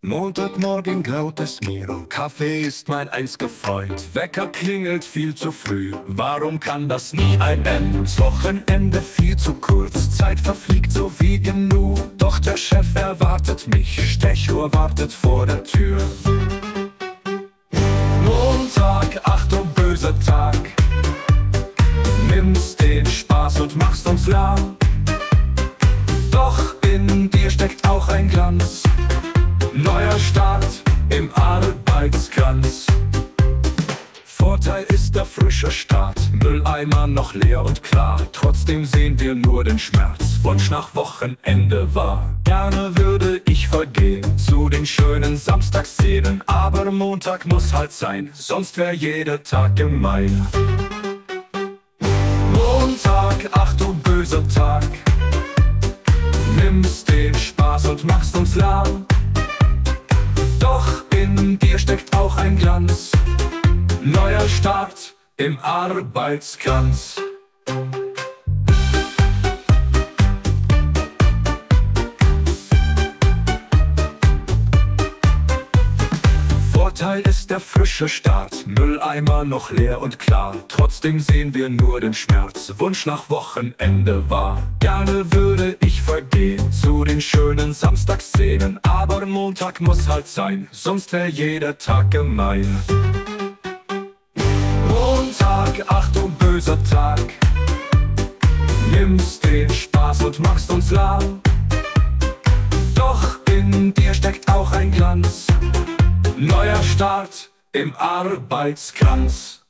Montagmorgen graut es mir Kaffee ist mein einziger Freund. Wecker klingelt viel zu früh, warum kann das nie ein Ende? Wochenende viel zu kurz, Zeit verfliegt so wie im Nu. Doch der Chef erwartet mich, Stechuhr wartet vor der Tür. Montag, ach du böser Tag, nimmst den Spaß und machst uns lahm. Doch in dir steckt auch ein Glanz. Neuer Start im Arbeitskranz. Vorteil ist der frische Start, Mülleimer noch leer und klar. Trotzdem sehen wir nur den Schmerz, Wunsch nach Wochenende war. Gerne würde ich vergehen zu den schönen Samstagsszenen, aber Montag muss halt sein, sonst wär jeder Tag gemein. Montag, ach du böser Tag, Neuer Start im Arbeitskranz. Vorteil ist der frische Start, Mülleimer noch leer und klar. Trotzdem sehen wir nur den Schmerz, Wunsch nach Wochenende war. Gerne würde ich vergehen zu den schönen Samstagsszenen, aber Montag muss halt sein, sonst wär jeder Tag gemein. Böser Tag, nimmst den Spaß und machst uns lahm. Doch in dir steckt auch ein Glanz. Neuer Start im Arbeitskranz.